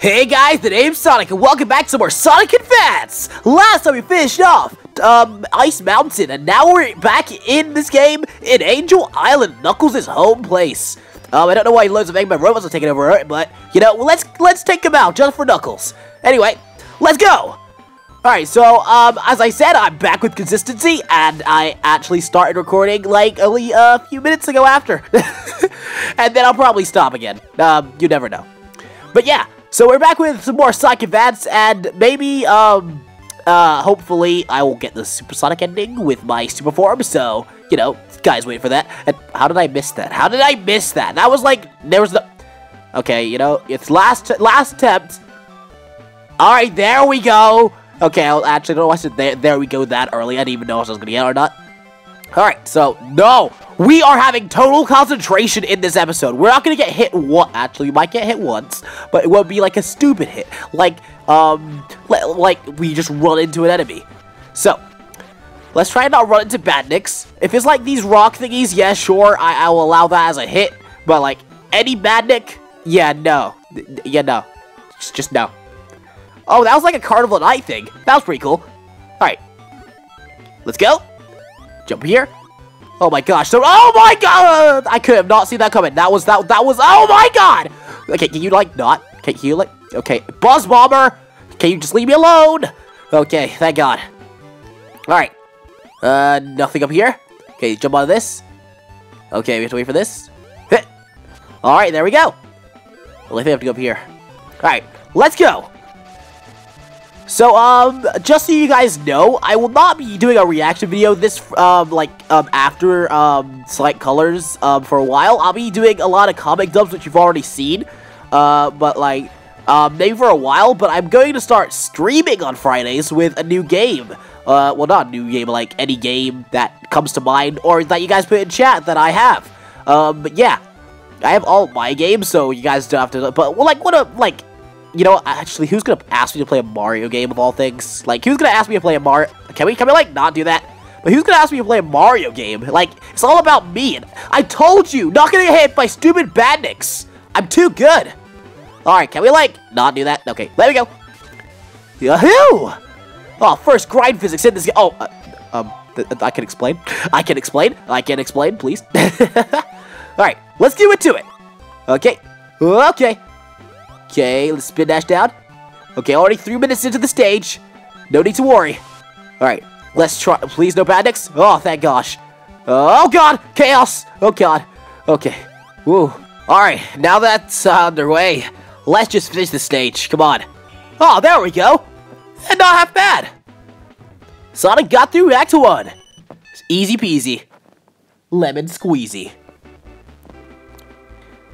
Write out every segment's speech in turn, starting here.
Hey guys, the name's Sonic, and welcome back to more Sonic Advance! Last time we finished off, um, Ice Mountain, and now we're back in this game in Angel Island, Knuckles' home place. Um, I don't know why loads of Eggman robots are taking over, but, you know, let's, let's take them out, just for Knuckles. Anyway, let's go! Alright, so, um, as I said, I'm back with consistency, and I actually started recording, like, only a few minutes ago after. and then I'll probably stop again. Um, you never know. But yeah, so we're back with some more Sonic Advance, and maybe, um, uh, hopefully I will get the Supersonic ending with my super form, so, you know, guys wait for that. And how did I miss that? How did I miss that? That was like, there was the... Okay, you know, it's last, last attempt. Alright, there we go. Okay, I'll actually, don't know I said there, there we go that early. I didn't even know if I was gonna get it or not. Alright, so, no! We are having total concentration in this episode. We're not gonna get hit one- actually, we might get hit once, but it won't be like a stupid hit. Like, um, like we just run into an enemy. So, let's try and not run into badniks. If it's like these rock thingies, yeah, sure, I, I will allow that as a hit. But like, any badnik, yeah, no. Yeah, no. Just, just no. Oh, that was like a Carnival Night thing. That was pretty cool. Alright. Let's go. Jump here. Oh my gosh. So, oh my god! I could have not seen that coming. That was, that, that was, oh my god! Okay, can you like not? Can you like, okay. Buzz Bomber! Can you just leave me alone? Okay, thank god. Alright. Uh, nothing up here. Okay, jump on this. Okay, we have to wait for this. Alright, there we go. Well, I think I have to go up here. Alright, let's go! So, um, just so you guys know, I will not be doing a reaction video this, um, like, um, after, um, Select Colors, um, for a while. I'll be doing a lot of comic dubs, which you've already seen, uh, but, like, um, maybe for a while, but I'm going to start streaming on Fridays with a new game. Uh, well, not a new game, like, any game that comes to mind, or that you guys put in chat that I have. Um, but yeah, I have all my games, so you guys don't have to, but, well, like, what a, like, you know, actually, who's gonna ask me to play a Mario game of all things? Like, who's gonna ask me to play a Mario? Can we, can we, like, not do that? But who's gonna ask me to play a Mario game? Like, it's all about me. And I told you, not gonna get hit by stupid badniks. I'm too good. Alright, can we, like, not do that? Okay, there we go. Yahoo! Oh, first grind physics in this game. Oh, uh, um, I can explain. I can explain. I can explain, please. Alright, let's do it to it. Okay. Okay. Okay, let's spin dash down. Okay, already three minutes into the stage. No need to worry. Alright, let's try. Please, no badniks. Oh, thank gosh. Oh, God. Chaos. Oh, God. Okay. Woo. Alright, now that's uh, underway. Let's just finish the stage. Come on. Oh, there we go. And not half bad. Sonic got through Act 1. It's easy peasy. Lemon squeezy.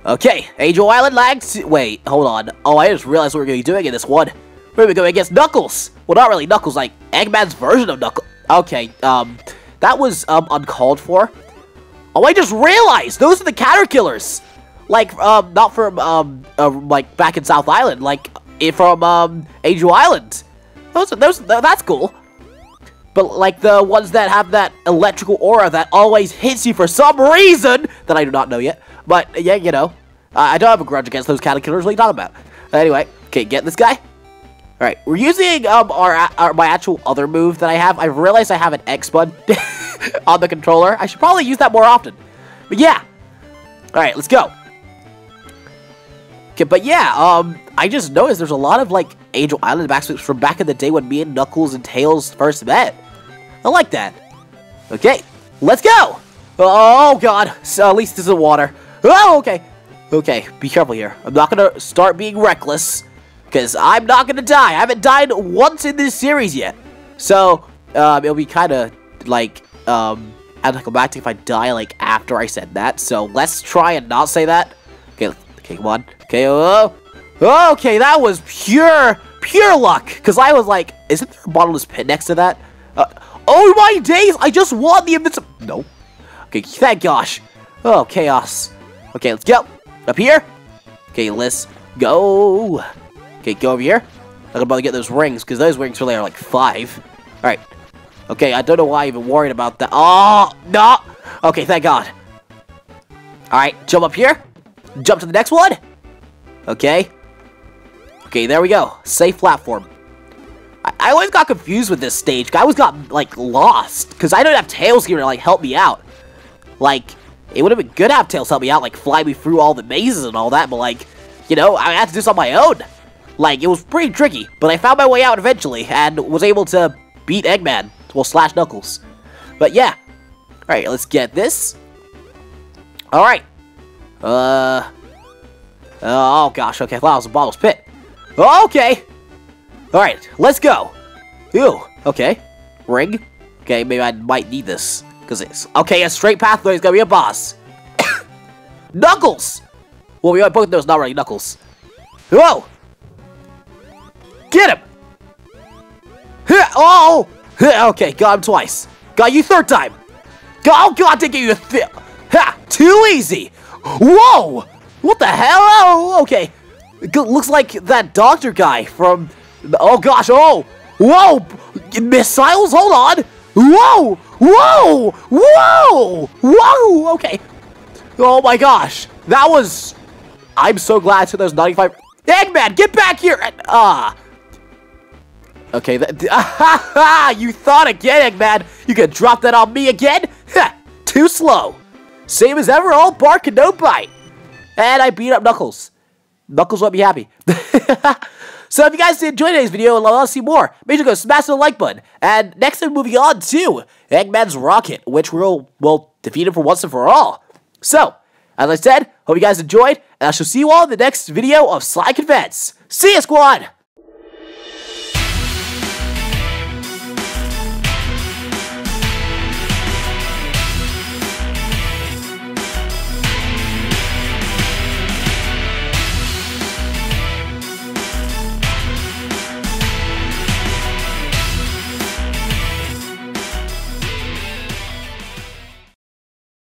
Okay, Angel Island lags. Wait, hold on. Oh, I just realized what we're going to be doing in this one. We're going to going against Knuckles. Well, not really Knuckles, like Eggman's version of Knuckles. Okay, um, that was um uncalled for. Oh, I just realized those are the Caterkillers. Like, um, not from um, uh, like back in South Island, like from um Angel Island. Those, those, that's cool. But like the ones that have that electrical aura that always hits you for some reason that I do not know yet. But, yeah, you know, I don't have a grudge against those caterpillars. What are you talking about? Anyway, okay, get this guy. Alright, we're using um our, our, my actual other move that I have. I realized I have an X button on the controller. I should probably use that more often. But yeah. Alright, let's go. Okay, but yeah, um, I just noticed there's a lot of, like, Angel Island backflips from back in the day when me and Knuckles and Tails first met. I like that. Okay, let's go! Oh, God. So at least this is water. Oh, okay. Okay, be careful here. I'm not gonna start being reckless, because I'm not gonna die. I haven't died once in this series yet. So, um, it'll be kind of, like, um, anticlimactic if I die, like, after I said that. So, let's try and not say that. Okay, okay, come on. Okay, oh, oh okay, that was pure, pure luck. Because I was like, isn't there a bottomless pit next to that? Uh, oh my days, I just won the invincible... No. Okay, thank gosh. Oh, chaos. Okay, let's go. Up here. Okay, let's go. Okay, go over here. I'm gonna bother get those rings, because those rings really are like five. Alright. Okay, I don't know why I even worried about that. Oh, no! Okay, thank God. Alright, jump up here. Jump to the next one. Okay. Okay, there we go. Safe platform. I, I always got confused with this stage. I always got, like, lost. Because I don't have Tails here to, like, help me out. Like, it would have been good to have Tails help me out, like, fly me through all the mazes and all that, but, like, you know, I had to do this on my own. Like, it was pretty tricky, but I found my way out eventually, and was able to beat Eggman, well, slash Knuckles. But yeah. Alright, let's get this. Alright. Uh... Oh, gosh, okay, wow, it was a bottomless pit. Okay! Alright, let's go. Ew, okay. Ring. Okay, maybe I might need this. Because it's... Okay, a straight pathway is gonna be a boss. Knuckles! Well, we both know it's not really Knuckles. Whoa! Get him! Oh! Okay, got him twice. Got you third time. Oh god, did get you a th Ha! Too easy! Whoa! What the hell? Oh, okay. Looks like that doctor guy from... Oh gosh, oh! Whoa! Missiles? Hold on! Whoa! Whoa! Whoa! Whoa! Okay. Oh my gosh. That was... I'm so glad to those 95... Eggman, get back here! Ah. Okay, that, you thought again, Eggman. You could drop that on me again? Too slow. Same as ever, all bark and no bite. And I beat up Knuckles. Knuckles won't be happy. so if you guys enjoyed today's video and want to see more, make sure to go smash the like button. And next time, moving on to Eggman's Rocket, which we'll, will defeat him for once and for all. So, as I said, hope you guys enjoyed, and I shall see you all in the next video of Sonic Advance. See ya, squad!